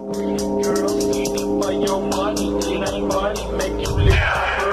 Girl, for your money, it ain't money, make you live.